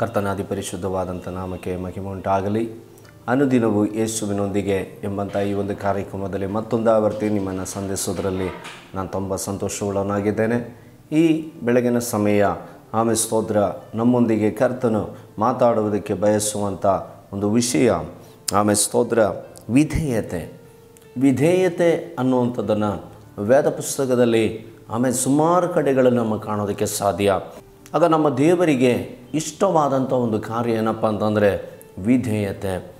ಕರ್ತನಾದಿ ಪರಿಶುದ್ಧವಾದಂಥ ನಾಮಕ್ಕೆ ಮಹಿಮೆ ಉಂಟಾಗಲಿ. ಅನುದಿನವೂ ಯೇಸುವಿನೊಂದಿಗೆ ಎಂಬಂಥ ಈ ಒಂದು ಕಾರ್ಯಕ್ರಮದಲ್ಲಿ ಮತ್ತೊಂದು ಆವರ್ತಿ ನಿಮ್ಮನ್ನು ಸಂಧಿಸೋದರಲ್ಲಿ ನಾನು ತುಂಬ ಸಂತೋಷವುಳ್ಳವನಾಗಿದ್ದೇನೆ. ಈ ಬೆಳಗಿನ ಸಮಯ ಆಮೆ ಸ್ತೋತ್ರ ನಮ್ಮೊಂದಿಗೆ ಕರ್ತನು ಮಾತಾಡುವುದಕ್ಕೆ ಬಯಸುವಂಥ ಒಂದು ವಿಷಯ, ಆಮೆ ಸ್ತೋತ್ರ ವಿಧೇಯತೆ. ವಿಧೇಯತೆ ಅನ್ನುವಂಥದ್ದನ್ನು ವೇದ ಪುಸ್ತಕದಲ್ಲಿ ಆಮೇಲೆ ಸುಮಾರು ಕಡೆಗಳನ್ನು ನಮ್ಮ ಕಾಣೋದಕ್ಕೆ ಸಾಧ್ಯ. ಆಗ ನಮ್ಮ ದೇವರಿಗೆ ಇಷ್ಟವಾದಂಥ ಒಂದು ಕಾರ್ಯ ಏನಪ್ಪ ಅಂತಂದರೆ ವಿಧೇಯತೆ.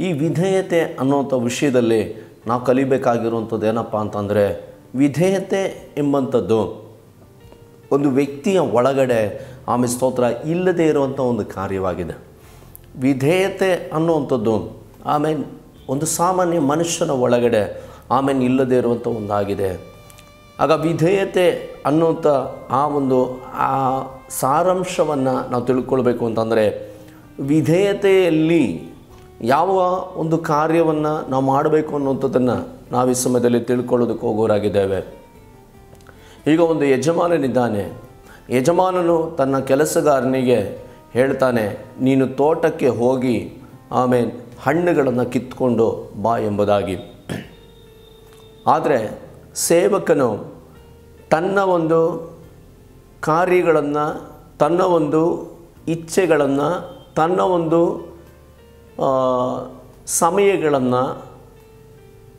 ಈ ವಿಧೇಯತೆ ಅನ್ನೋಂಥ ವಿಷಯದಲ್ಲಿ ನಾವು ಕಲಿಬೇಕಾಗಿರುವಂಥದ್ದು ಏನಪ್ಪ ಅಂತಂದರೆ ವಿಧೇಯತೆ ಎಂಬಂಥದ್ದು ಒಂದು ವ್ಯಕ್ತಿಯ ಒಳಗಡೆ ಆಮೇಲೆ ಸ್ತೋತ್ರ ಇಲ್ಲದೇ ಇರುವಂಥ ಒಂದು ಕಾರ್ಯವಾಗಿದೆ. ವಿಧೇಯತೆ ಅನ್ನುವಂಥದ್ದು ಆಮೇಲೆ ಒಂದು ಸಾಮಾನ್ಯ ಮನುಷ್ಯನ ಒಳಗಡೆ ಆಮೇಲೆ ಇಲ್ಲದೇ ಇರುವಂಥ ಒಂದಾಗಿದೆ. ಆಗ ವಿಧೇಯತೆ ಅನ್ನುವಂಥ ಆ ಒಂದು ಆ ಸಾರಾಂಶವನ್ನು ನಾವು ತಿಳ್ಕೊಳ್ಬೇಕು ಅಂತಂದರೆ ವಿಧೇಯತೆಯಲ್ಲಿ ಯಾವ ಒಂದು ಕಾರ್ಯವನ್ನು ನಾವು ಮಾಡಬೇಕು ಅನ್ನುವಂಥದ್ದನ್ನು ನಾವು ಈ ಸಮಯದಲ್ಲಿ ತಿಳ್ಕೊಳ್ಳೋದಕ್ಕೆ ಹೋಗೋರಾಗಿದ್ದೇವೆ. ಈಗ ಒಂದು ಯಜಮಾನನಿದ್ದಾನೆ. ಯಜಮಾನನು ತನ್ನ ಕೆಲಸಗಾರನಿಗೆ ಹೇಳ್ತಾನೆ, ನೀನು ತೋಟಕ್ಕೆ ಹೋಗಿ ಆಮೇಲೆ ಹಣ್ಣುಗಳನ್ನು ಕಿತ್ಕೊಂಡು ಬಾ ಎಂಬುದಾಗಿ. ಆದರೆ ಸೇವಕನು ತನ್ನ ಒಂದು ಕಾರ್ಯಗಳನ್ನು, ತನ್ನ ಒಂದು ಇಚ್ಛೆಗಳನ್ನು, ತನ್ನ ಒಂದು ಸಮಯಗಳನ್ನು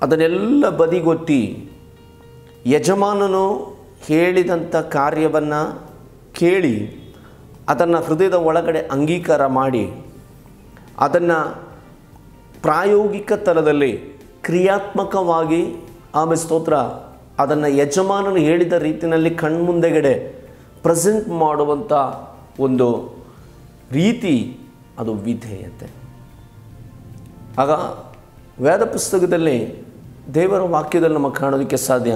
ಅದನ್ನೆಲ್ಲ ಬದಿಗೊತ್ತಿ ಯಜಮಾನನು ಹೇಳಿದಂಥ ಕಾರ್ಯವನ್ನು ಕೇಳಿ ಅದನ್ನು ಹೃದಯದ ಒಳಗಡೆ ಅಂಗೀಕಾರ ಮಾಡಿ ಅದನ್ನು ಪ್ರಾಯೋಗಿಕ ತಲದಲ್ಲಿ ಕ್ರಿಯಾತ್ಮಕವಾಗಿ, ಆಮೇಲೆ ಸ್ತೋತ್ರ, ಅದನ್ನು ಯಜಮಾನನು ಹೇಳಿದ ರೀತಿಯಲ್ಲಿ ಕಣ್ಮುಂದೆಗಡೆ ಪ್ರೆಸೆಂಟ್ ಮಾಡುವಂಥ ಒಂದು ರೀತಿ ಅದು ವಿಧೇಯತೆ. ಆಗ ವೇದ ಪುಸ್ತಕದಲ್ಲಿ ದೇವರ ವಾಕ್ಯದಲ್ಲಿ ನಮಗೆ ಕಾಣೋದಕ್ಕೆ ಸಾಧ್ಯ.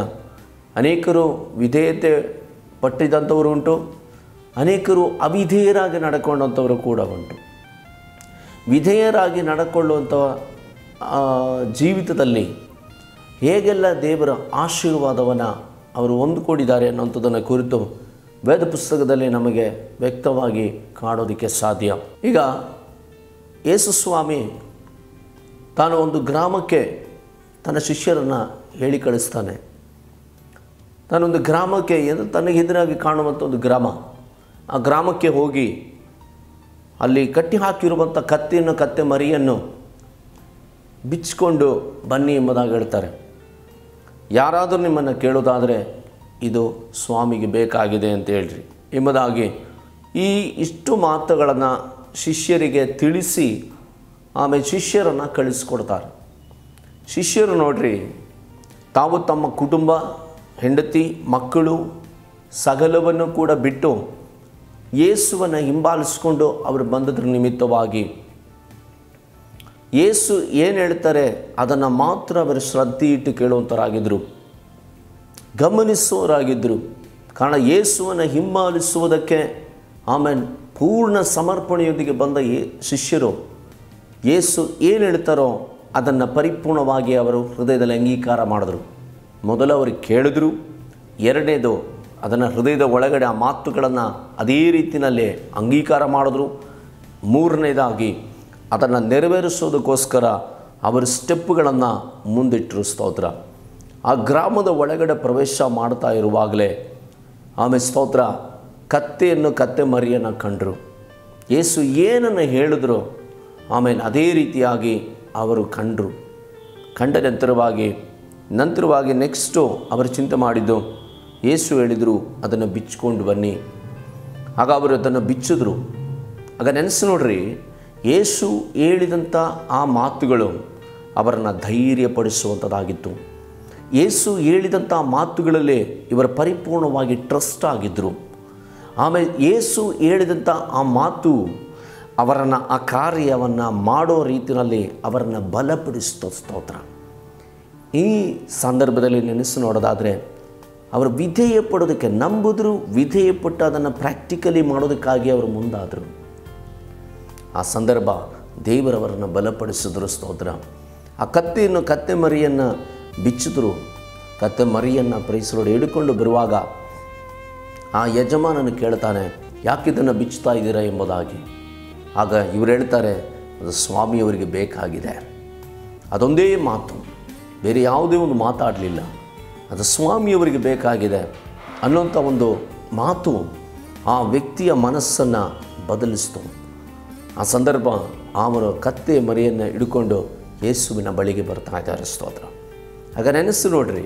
ಅನೇಕರು ವಿಧೇಯತೆ ಪಟ್ಟಿದಂಥವರು ಉಂಟು, ಅನೇಕರು ಅವಿಧೇಯರಾಗಿ ನಡ್ಕೊಂಡಂಥವರು ಕೂಡ ಉಂಟು. ವಿಧೇಯರಾಗಿ ನಡ್ಕೊಳ್ಳುವಂಥ ಜೀವಿತದಲ್ಲಿ ಹೇಗೆಲ್ಲ ದೇವರ ಆಶೀರ್ವಾದವನ್ನು ಅವರು ಹೊಂದಿಕೊಂಡಿದ್ದಾರೆ ಅನ್ನೋಂಥದ್ದನ್ನು ಕುರಿತು ವೇದ ಪುಸ್ತಕದಲ್ಲಿ ನಮಗೆ ವ್ಯಕ್ತವಾಗಿ ಕಾಣೋದಕ್ಕೆ ಸಾಧ್ಯ. ಈಗ ಯೇಸುಸ್ವಾಮಿ ತಾನು ಒಂದು ಗ್ರಾಮಕ್ಕೆ ತನ್ನ ಶಿಷ್ಯರನ್ನು ಹೇಳಿ ಕಳಿಸ್ತಾನೆ. ತಾನೊಂದು ಗ್ರಾಮಕ್ಕೆ ಎಂದು ತನಗೆ ಎದುರಾಗಿ ಕಾಣುವಂಥ ಒಂದು ಗ್ರಾಮ. ಆ ಗ್ರಾಮಕ್ಕೆ ಹೋಗಿ ಅಲ್ಲಿ ಕಟ್ಟಿ ಹಾಕಿರುವಂಥ ಕತ್ತಿಯನ್ನು, ಕತ್ತೆ ಮರಿಯನ್ನು ಬಿಚ್ಚಿಕೊಂಡು ಬನ್ನಿ ಎಂಬುದಾಗಿ ಹೇಳ್ತಾರೆ. ಯಾರಾದರೂ ನಿಮ್ಮನ್ನು ಕೇಳೋದಾದರೆ ಇದು ಸ್ವಾಮಿಗೆ ಬೇಕಾಗಿದೆ ಅಂತ ಹೇಳ್ರಿ. ಎಂಬುದಾಗಿ ಈ ಇಷ್ಟು ಮಾತುಗಳನ್ನು ಶಿಷ್ಯರಿಗೆ ತಿಳಿಸಿ ಆಮೇಲೆ ಶಿಷ್ಯರನ್ನು ಕಳಿಸ್ಕೊಡ್ತಾರೆ. ಶಿಷ್ಯರು ನೋಡ್ರಿ, ತಾವು ತಮ್ಮ ಕುಟುಂಬ, ಹೆಂಡತಿ, ಮಕ್ಕಳು, ಸಗಲವನ್ನು ಕೂಡ ಬಿಟ್ಟು ಯೇಸುವನ್ನು ಹಿಂಬಾಲಿಸ್ಕೊಂಡು ಅವರು ಬಂದದ್ರ ನಿಮಿತ್ತವಾಗಿ ಯೇಸು ಏನು ಹೇಳ್ತಾರೆ, ಅದನ್ನು ಮಾತ್ರ ಅವರು ಶ್ರದ್ಧೆ ಇಟ್ಟು ಕೇಳುವಂಥರಾಗಿದ್ದರು ಗಮನಿಸುವವರಾಗಿದ್ದರು. ಕಾರಣ ಯೇಸುವನ್ನು ಹಿಮ್ಮಾಲಿಸುವುದಕ್ಕೆ ಆಮೇಲೆ ಪೂರ್ಣ ಸಮರ್ಪಣೆಯೊಂದಿಗೆ ಬಂದ ಏ ಶಿಷ್ಯರು, ಯೇಸು ಏನು ಹೇಳ್ತಾರೋ ಅದನ್ನು ಪರಿಪೂರ್ಣವಾಗಿ ಅವರು ಹೃದಯದಲ್ಲಿ ಅಂಗೀಕಾರ ಮಾಡಿದ್ರು. ಮೊದಲು ಅವರು ಕೇಳಿದ್ರು, ಎರಡನೇದು ಅದನ್ನು ಹೃದಯದ ಒಳಗಡೆ ಆ ಮಾತುಗಳನ್ನು ಅದೇ ರೀತಿಯಲ್ಲಿ ಅಂಗೀಕಾರ ಮಾಡಿದ್ರು. ಮೂರನೇದಾಗಿ ಅದನ್ನು ನೆರವೇರಿಸೋದಕ್ಕೋಸ್ಕರ ಅವರು ಸ್ಟೆಪ್ಪುಗಳನ್ನು ಮುಂದಿಟ್ಟರು ಸ್ತೋತ್ರ. ಆ ಗ್ರಾಮದ ಒಳಗಡೆ ಪ್ರವೇಶ ಮಾಡ್ತಾ ಇರುವಾಗಲೇ ಆಮೇಲೆ ಸ್ತೋತ್ರ, ಕತ್ತೆಯನ್ನು ಕತ್ತೆ ಮರಿಯನ್ನು ಕಂಡರು. ಯೇಸು ಏನನ್ನು ಹೇಳಿದ್ರು ಆಮೇಲೆ ಅದೇ ರೀತಿಯಾಗಿ ಅವರು ಕಂಡರು. ಕಂಡ ನಂತರವಾಗಿ ನಂತರವಾಗಿ ನೆಕ್ಸ್ಟು ಅವರು ಚಿಂತೆ ಮಾಡಿದ್ದು, ಯೇಸು ಹೇಳಿದರು, ಅದನ್ನು ಬಿಚ್ಚಿಕೊಂಡು ಬನ್ನಿ. ಆಗ ಅವರು ಅದನ್ನು ಬಿಚ್ಚಿದ್ರು. ಆಗ ನೆನೆಸು ನೋಡ್ರಿ, ಯೇಸು ಹೇಳಿದಂಥ ಆ ಮಾತುಗಳು ಅವರನ್ನು ಧೈರ್ಯಪಡಿಸುವಂಥದ್ದಾಗಿತ್ತು. ಯೇಸು ಹೇಳಿದಂಥ ಮಾತುಗಳಲ್ಲೇ ಇವರು ಪರಿಪೂರ್ಣವಾಗಿ ಟ್ರಸ್ಟ್ ಆಗಿದ್ದರು ಆಮೇಲೆ ಯೇಸು ಹೇಳಿದಂಥ ಆ ಮಾತು ಅವರನ್ನು, ಆ ಕಾರ್ಯವನ್ನು ಮಾಡೋ ರೀತಿಯಲ್ಲಿ ಅವರನ್ನು ಬಲಪಡಿಸಿದ ಸ್ತೋತ್ರ. ಈ ಸಂದರ್ಭದಲ್ಲಿ ನೆನೆಸು ನೋಡೋದಾದರೆ, ಅವರು ವಿಧೇಯ ಪಡೋದಕ್ಕೆ ನಂಬಿದ್ರು ವಿಧೇಯ ಪಟ್ಟು ಅದನ್ನು ಪ್ರಾಕ್ಟಿಕಲಿ ಮಾಡೋದಕ್ಕಾಗಿ ಅವರು ಮುಂದಾದರು. ಆ ಸಂದರ್ಭ ದೇವರವರನ್ನು ಬಲಪಡಿಸಿದ್ರು ಸ್ತೋತ್ರ. ಆ ಕತ್ತೆಯನ್ನು ಕತ್ತೆ ಮರಿಯನ್ನು ಬಿಚ್ಚಿದ್ರು. ಕತ್ತೆ ಮರಿಯನ್ನು ಪ್ರೈಸರೋಡು ಹಿಡ್ಕೊಂಡು ಬರುವಾಗ ಆ ಯಜಮಾನನು ಕೇಳ್ತಾನೆ ಯಾಕಿದನ್ನು ಬಿಚ್ಚುತ್ತಾ ಇದ್ದೀರಾ ಎಂಬುದಾಗಿ? ಆಗ ಇವರು ಹೇಳ್ತಾರೆ, ಅದು ಸ್ವಾಮಿಯವರಿಗೆ ಬೇಕಾಗಿದೆ. ಅದೊಂದೇ ಮಾತು, ಬೇರೆ ಯಾವುದೇ ಒಂದು ಮಾತಾಡಲಿಲ್ಲ. ಅದು ಸ್ವಾಮಿಯವರಿಗೆ ಬೇಕಾಗಿದೆ ಅನ್ನೋಂಥ ಒಂದು ಮಾತು ಆ ವ್ಯಕ್ತಿಯ ಮನಸ್ಸನ್ನು ಬದಲಿಸ್ತು. ಆ ಸಂದರ್ಭ ಅವರು ಕತ್ತೆ ಮರಿಯನ್ನು ಹಿಡ್ಕೊಂಡು ಯೇಸುವಿನ ಬಳಿಗೆ ಬರ್ತಾ ಇದ್ದಾರೆ ಸ್ತೋತ್ರ. ಆಗ ನೆನೆಸು ನೋಡ್ರಿ,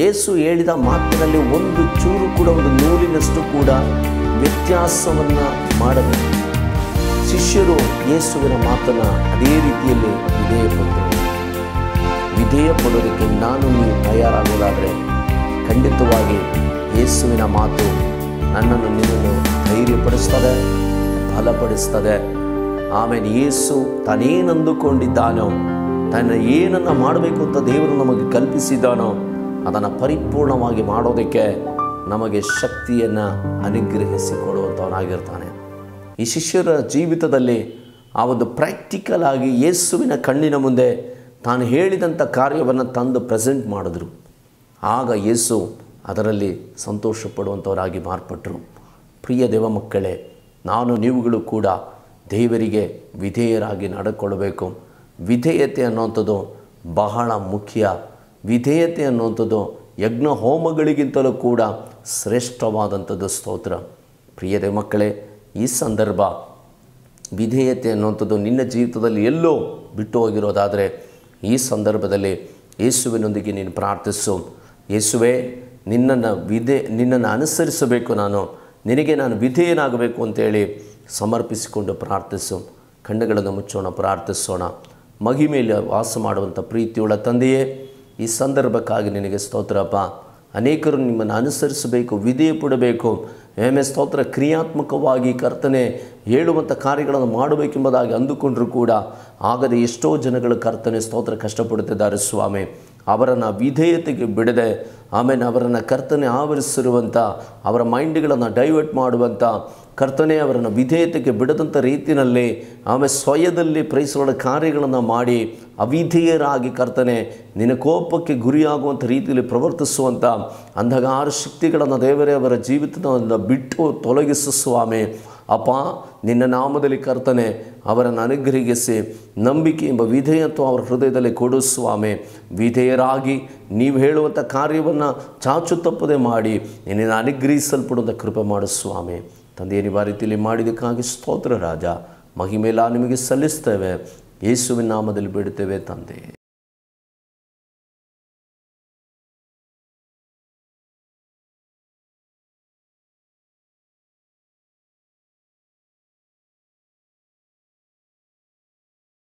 ಯೇಸು ಹೇಳಿದ ಮಾತಿನಲ್ಲಿ ಒಂದು ಚೂರು ಕೂಡ, ಒಂದು ನೂಲಿನಷ್ಟು ಕೂಡ ವ್ಯತ್ಯಾಸವನ್ನು ಮಾಡಬೇಕು. ಶಿಷ್ಯರು ಯೇಸುವಿನ ಮಾತನ್ನು ಅದೇ ರೀತಿಯಲ್ಲಿ ವಿಧೇಯಪಟ್ಟರು ವಿಧೇಯ ಪಡೋದಕ್ಕೆ ನಾನು ನೀವು ತಯಾರಾಗೋದಾದರೆ ಖಂಡಿತವಾಗಿ ಯೇಸುವಿನ ಮಾತು ನನ್ನನ್ನು ನಿನ್ನನ್ನು ಧೈರ್ಯಪಡಿಸ್ತದೆ, ಬಲಪಡಿಸ್ತದೆ. ಆಮೇಲೆ ಯೇಸು ತಾನೇನಂದುಕೊಂಡಿದ್ದಾನೋ ತನ್ನ ಏನನ್ನು ಮಾಡಬೇಕು ಅಂತ ದೇವರು ನಮಗೆ ಕಲ್ಪಿಸಿದ್ದಾನೋ ಅದನ್ನು ಪರಿಪೂರ್ಣವಾಗಿ ಮಾಡೋದಕ್ಕೆ ನಮಗೆ ಶಕ್ತಿಯನ್ನು ಅನುಗ್ರಹಿಸಿಕೊಡುವಂಥವನಾಗಿರ್ತಾನೆ. ಈ ಶಿಷ್ಯರ ಜೀವಿತದಲ್ಲಿ ಆ ಒಂದು ಪ್ರಾಕ್ಟಿಕಲ್ ಆಗಿ ಯೇಸುವಿನ ಕಣ್ಣಿನ ಮುಂದೆ ತಾನು ಹೇಳಿದಂಥ ಕಾರ್ಯವನ್ನು ತಂದು ಪ್ರೆಸೆಂಟ್ ಮಾಡಿದ್ರು. ಆಗ ಯೇಸು ಅದರಲ್ಲಿ ಸಂತೋಷ ಪಡುವಂಥವರಾಗಿ ಮಾರ್ಪಟ್ಟರು ಪ್ರಿಯ ದೇವ ಮಕ್ಕಳೇ, ನಾನು ನೀವುಗಳು ಕೂಡ ದೇವರಿಗೆ ವಿಧೇಯರಾಗಿ ನಡ್ಕೊಳ್ಬೇಕು ವಿಧೇಯತೆ ಅನ್ನುವಂಥದ್ದು ಬಹಳ ಮುಖ್ಯ. ವಿಧೇಯತೆ ಅನ್ನುವಂಥದ್ದು ಯಜ್ಞ ಹೋಮಗಳಿಗಿಂತಲೂ ಕೂಡ ಶ್ರೇಷ್ಠವಾದಂಥದ್ದು ಸ್ತೋತ್ರ. ಪ್ರಿಯರೇ ಮಕ್ಕಳೇ, ಈ ಸಂದರ್ಭ ವಿಧೇಯತೆ ಅನ್ನುವಂಥದ್ದು ನಿನ್ನ ಜೀವಿತದಲ್ಲಿ ಎಲ್ಲೋ ಬಿಟ್ಟು ಹೋಗಿರೋದಾದರೆ ಈ ಸಂದರ್ಭದಲ್ಲಿ ಯೇಸುವಿನೊಂದಿಗೆ ನೀನು ಪ್ರಾರ್ಥಿಸು. ಯೇಸುವೆ, ನಿನ್ನನ್ನು ವಿಧೆ, ನಿನ್ನನ್ನು ಅನುಸರಿಸಬೇಕು ನಾನು. ನಿನಗೆ ನಾನು ವಿಧೇಯನಾಗಬೇಕು ಅಂತೇಳಿ ಸಮರ್ಪಿಸಿಕೊಂಡು ಪ್ರಾರ್ಥಿಸು. ಕಣ್ಣುಗಳನ್ನು ಮುಚ್ಚೋಣ, ಪ್ರಾರ್ಥಿಸೋಣ. ಮಹಿಮೆಯಲ್ಲಿ ವಾಸ ಮಾಡುವಂಥ ಪ್ರೀತಿಯುಳ್ಳ ತಂದೆಯೇ, ಈ ಸಂದರ್ಭಕ್ಕಾಗಿ ನಿನಗೆ ಸ್ತೋತ್ರಪ್ಪ ಅನೇಕರು ನಿಮ್ಮನ್ನು ಅನುಸರಿಸಬೇಕು, ವಿಧೇಯ ಪಡಬೇಕು. ಎಸ್ ಸ್ತೋತ್ರ ಕ್ರಿಯಾತ್ಮಕವಾಗಿ ಕರ್ತನೆ ಹೇಳುವಂಥ ಕಾರ್ಯಗಳನ್ನು ಮಾಡಬೇಕೆಂಬುದಾಗಿ ಅಂದುಕೊಂಡರೂ ಕೂಡ ಆಗದೆ ಎಷ್ಟೋ ಜನಗಳು ಕರ್ತನೆ ಸ್ತೋತ್ರ ಕಷ್ಟಪಡುತ್ತಿದ್ದಾರೆ ಸ್ವಾಮಿ. ಅವರನ್ನು ವಿಧೇಯತೆಗೆ ಬಿಡದೆ, ಆಮೇಲೆ ಅವರನ್ನು ಕರ್ತನೆ ಆವರಿಸಿರುವಂಥ, ಅವರ ಮೈಂಡ್ಗಳನ್ನು ಡೈವರ್ಟ್ ಮಾಡುವಂಥ ಕರ್ತನೆ ಅವರನ್ನು ವಿಧೇಯತೆಗೆ ಬಿಡದಂಥ ರೀತಿಯಲ್ಲಿ ಆಮೇಲೆ ಸ್ವಯದಲ್ಲಿ ಪ್ರೈಸುಗಳ ಕಾರ್ಯಗಳನ್ನು ಮಾಡಿ ಅವಿಧೇಯರಾಗಿ ಕರ್ತನೆ, ನಿನ್ನ ಕೋಪಕ್ಕೆ ಗುರಿಯಾಗುವಂಥ ರೀತಿಯಲ್ಲಿ ಪ್ರವರ್ತಿಸುವಂಥ ಅಂಧಗಾರ ಶಕ್ತಿಗಳನ್ನು ದೇವರೇ ಅವರ ಜೀವಿತವನ್ನು ಬಿಟ್ಟು ತೊಲಗಿಸು ಸ್ವಾಮಿ. ಅಪ್ಪ, ನಿನ್ನ ನಾಮದಲ್ಲಿ ಕರ್ತನೆ ಅವರನ್ನು ಅನುಗ್ರಹಿಸಿ ನಂಬಿಕೆ ಎಂಬ ವಿಧೇಯತ್ವ ಅವರ ಹೃದಯದಲ್ಲಿ ಕೊಡು ಸ್ವಾಮಿ. ವಿಧೇಯರಾಗಿ ನೀವು ಹೇಳುವಂಥ ಕಾರ್ಯವನ್ನು ಚಾಚು ತಪ್ಪದೆ ಮಾಡಿ ನಿನ್ನನ್ನು ಅನುಗ್ರಹಿಸಲ್ಪಡುವಂಥ ಕೃಪೆ ಮಾಡು ಸ್ವಾಮಿ. ತಂದೆ ನೀವು ಆ ರೀತಿಯಲ್ಲಿ ಮಾಡಿದ್ದಕ್ಕಾಗಿ ಸ್ತೋತ್ರ ರಾಜ ಮಹಿಮೇಲ ನಿಮಗೆ ಸಲ್ಲಿಸ್ತೇವೆ. ಯೇಸುವಿನ ನಾಮದಲ್ಲಿ ಬಿಡುತ್ತೇವೆ ತಂದೆ.